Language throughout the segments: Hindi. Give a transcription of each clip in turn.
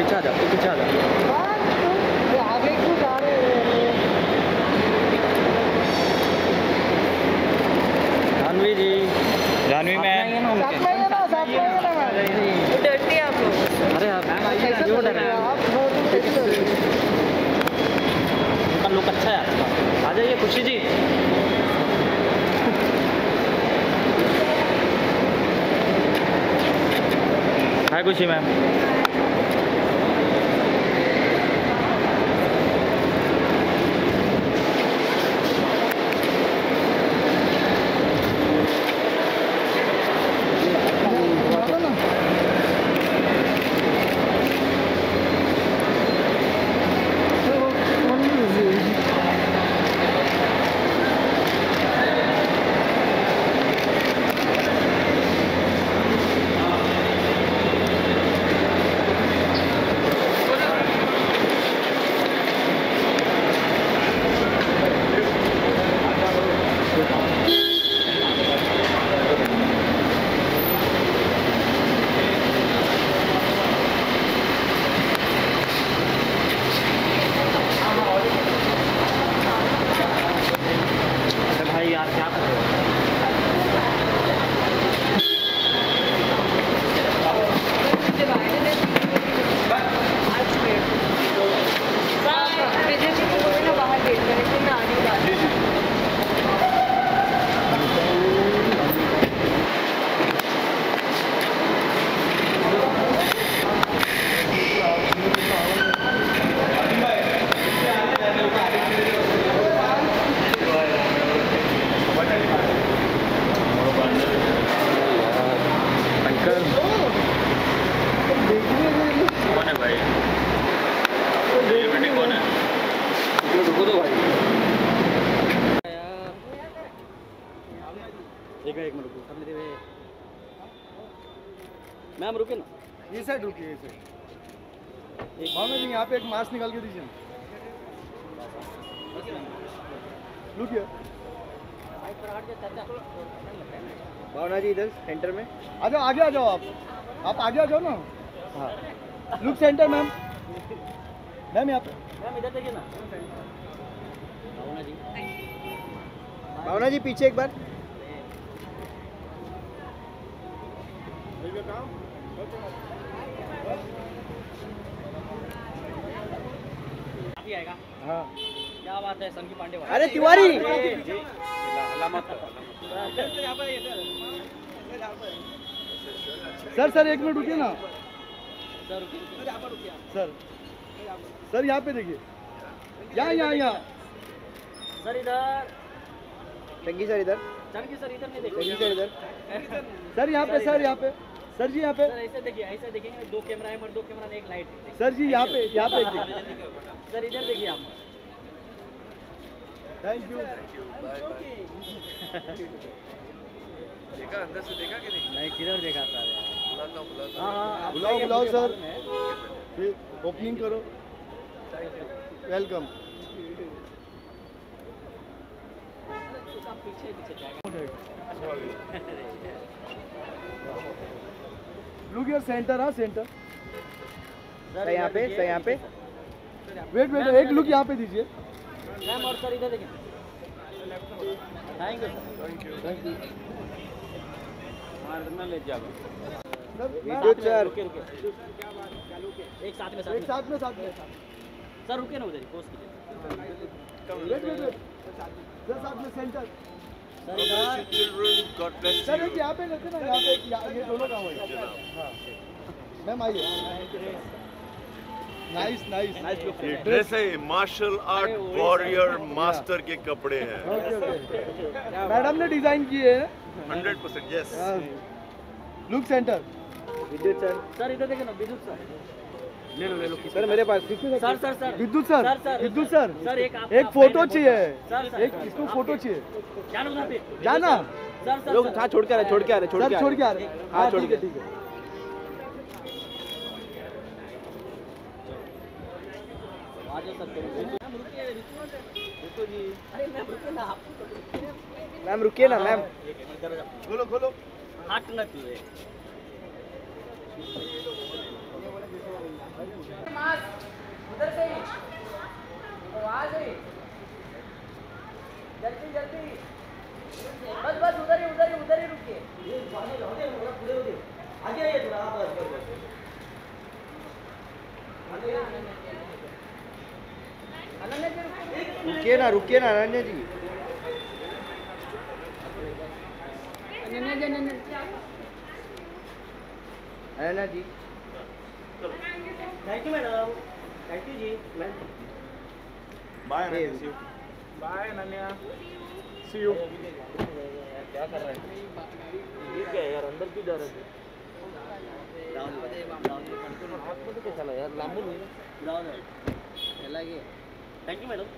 पीछे आ जा तू पीछे आ जा। जानवी जी। जानवी अरे आप उनका लुक अच्छा है आपका। आ जाइए खुशी जी। हाय खुशी मैम। मैम रुके ना। ये साइड रुकिए ये साइड भावना जी यहाँ पे एक मास्क निकाल के दीजिए। रुकिए। भावना जी इधर सेंटर में। आ जाओ आगे आ जाओ आप। आप आगे आ जाओ ना। हाँ। लुक सेंटर मैम मैम यहाँ पे। मैम इधर देखिए ना। भावना जी। भावना जी पीछे एक बार। अभी आएगा। हाँ। क्या बात है संकी पांडे अरे तिवारी! सर सर एक मिनट रुकिए ना। सर सर सर यहाँ पे देखिए। यहाँ यहाँ यहाँ। सर इधर। टंकी सर इधर। चंकी सर इधर नहीं देखिए। सर इधर। सर यहाँ पे सर यहाँ पे। सर जी यहाँ पे सर ऐसे देखिए ऐसे देखेंगे दो कैमरा है मगर दो कैमरा एक लाइट सर जी यहाँ पे यहाँ पे सर इधर देखिए आप। थैंक यू देखा अंदर से देखा कि नहीं? नहीं किधर देखा सर? बुलाता हाँ हाँ। बुलाओ बुलाओ सर। ओपनिंग करो। वेलकम आप पीछे पीछे जाएगा लुक योर सेंटर हाँ सेंटर। सर यहाँ पे सर यहाँ पे। वेट वेट एक लुक यहाँ पे दीजिए। मैम और सर इधर देखिए thank you sir thank you मार ले जाओ। रुके रुके एक साथ में साथ में। साथ में साथ में। सर रुके ना उधर पोस्ट कीजिए। सर साथ में सेंटर सर इधर चिल्ड्रन गॉड ब्लेस सर एक यहाँ पे लेते ना यहाँ पे ये दोनों काम हो हाँ। मैम आइए। नाइस नाइस ये ड्रेस है मार्शल आर्ट वॉरियर मास्टर के कपड़े हैं। मैडम ने डिज़ाइन किए हैं। Hundred percent yes look centre sir sir इधर देखे ना विद्युत सर। ले लो ले लो सर मेरे पास sir sir sir. Vidyut sir Vidyut sir. Sir एक आप एक फ़ोटो चाहिए। एक इसको फ़ोटो चाहिए। जानो जाना। सर सर लोग हाँ छोड़ के आ रहे छोड़ के आ रहे छोड़ के छोड़ के आ रहे। हाँ, छोड़ ठीक है के। ठीक है। मैम रुकिए ना मैम। खोलो खोलो। हट न तू उधर से जल्दी जल्दी बस बस उधर ही उधर ही उधर ही रुकिए आगे आइए थोड़ा आप। रुकिए ना रुकिए ना, Ananya ji Ananya ji ji. Thank you madam thank you ji bye bye नन्या see you क्या कर रहा है? ये क्या यार अंदर क्यों जा रहे थे कशाला तो यार लांबून जाऊन त्याला घे thank you madam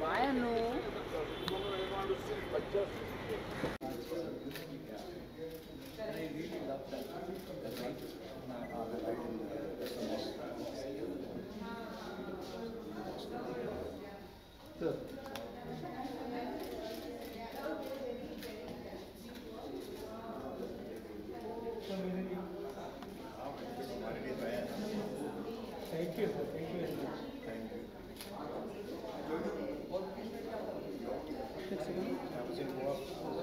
bye no Thank you. Thank you. Thank you. Thank you. I was.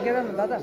quedan datas.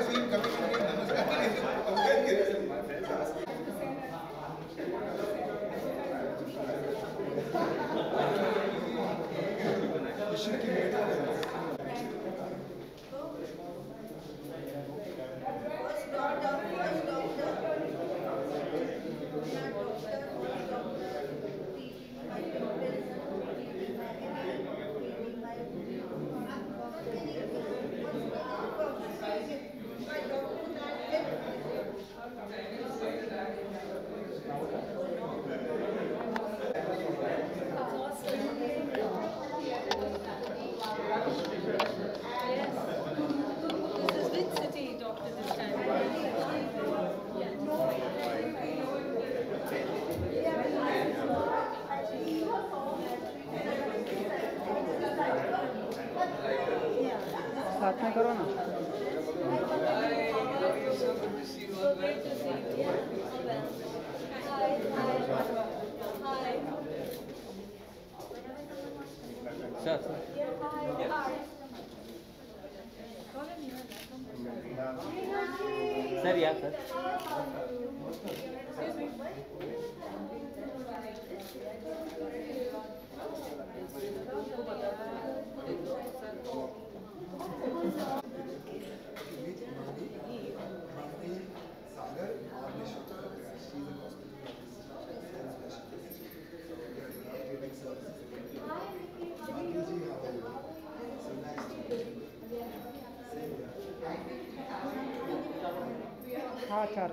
साथ में करो ना सर या सर हाँ चार